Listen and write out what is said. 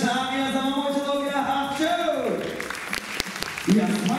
した。皆様もう一度大きな拍手。